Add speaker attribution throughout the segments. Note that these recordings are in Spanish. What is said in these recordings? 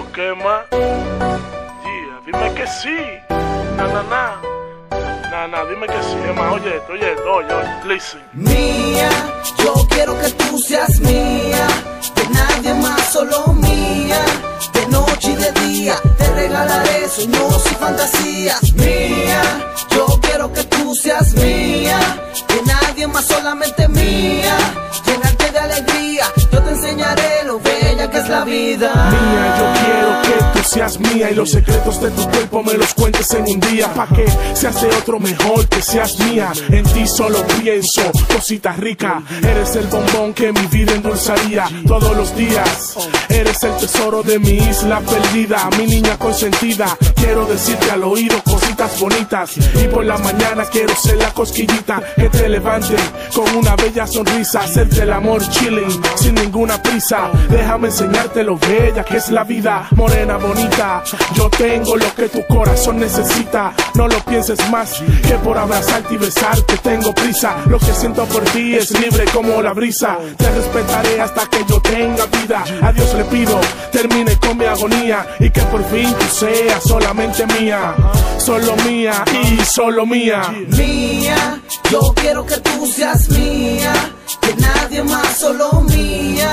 Speaker 1: lo quema. Yeah, dime que sí. Na, na, na. Na, na, dime que sí. Emma, oye esto, oye esto, oye, oye, listen.
Speaker 2: Mía, yo quiero que tú seas mía, de nadie más, solo mía. De noche y de día te regalaré sueños y fantasías. Mía, yo quiero que tú seas mía, de nadie más, solamente mía. Llenarte de alegría, yo te enseñaré lo bella que es la vida.
Speaker 3: Mía, yo quiero que tú seas mía y los secretos de tu cuerpo me los cuentes en un día. Pa' que seas de otro mejor, que seas mía. En ti solo pienso, cosita rica. Eres el bombón que mi vida endulzaría todos los días. Eres el tesoro de mi isla perdida, mi niña consentida. Quiero decirte al oído cositas bonitas. Y por la mañana quiero ser la cosquillita que te levante con una bella sonrisa. Hacerte el amor chilling, sin ninguna prisa. Déjame enseñarte lo bella que es la vida, morena bonita. Yo tengo lo que tu corazón necesita. No lo pienses más que por abrazarte y besarte. Tengo prisa, lo que siento por ti es libre como la brisa. Te respetaré hasta que yo tenga vida. A Dios le pido, termine con mi agonía y que por fin tú seas solamente mía. Solo mía y solo mía.
Speaker 2: Mía, yo quiero que tú seas mía, de nadie más, solo mía.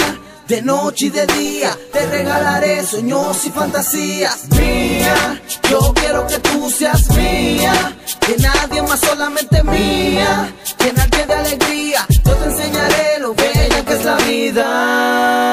Speaker 2: De noche y de día te regalaré sueños y fantasías. Mía, yo quiero que tú seas mía, de nadie más, solamente mía. Llenarte de alegría, yo te enseñaré lo bella que es la vida.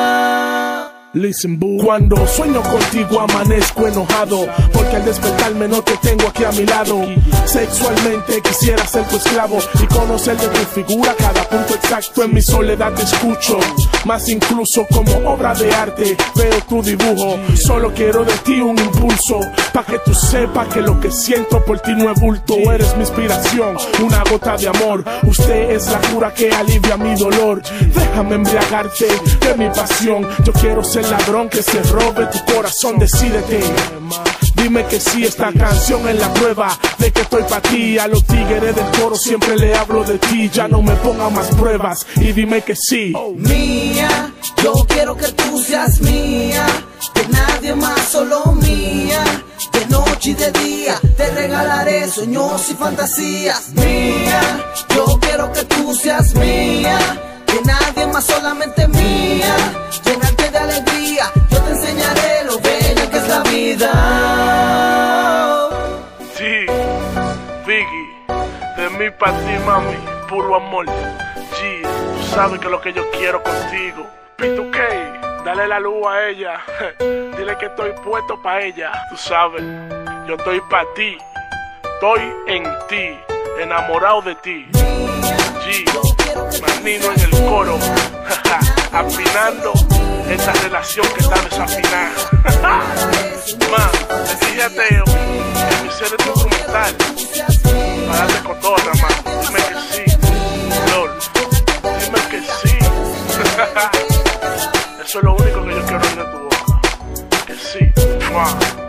Speaker 3: Listen, boo. Cuando sueño contigo amanezco enojado Porque al despertarme no te tengo aquí a mi lado. Sexualmente quisiera ser tu esclavo Y conocer de tu figura cada punto exacto En mi soledad te escucho Más incluso como obra de arte. Veo tu dibujo Solo quiero de ti un impulso Pa' que tú sepas que lo que siento por ti no es bulto Eres mi inspiración, una gota de amor. Usted es la cura que alivia mi dolor. Déjame embriagarte de mi pasión Yo quiero ser ladrón que se robe tu corazón, decídete. Dime que sí, esta canción es la prueba de que estoy para ti. A los tigres del coro siempre le hablo de ti. Ya no me ponga más pruebas y dime que sí.
Speaker 2: Mía, yo quiero que tú seas mía, de nadie más, solo mía. De noche y de día te regalaré sueños y fantasías. Mía,
Speaker 1: para ti, mami, puro amor. G, tú sabes que es lo que yo quiero contigo. P2K, dale la luz a ella. Dile que estoy puesto para ella. Tú sabes, yo estoy para ti. Estoy en ti, enamorado de ti. G, manino en el coro. Afinando esta relación que está desafinada. Wow.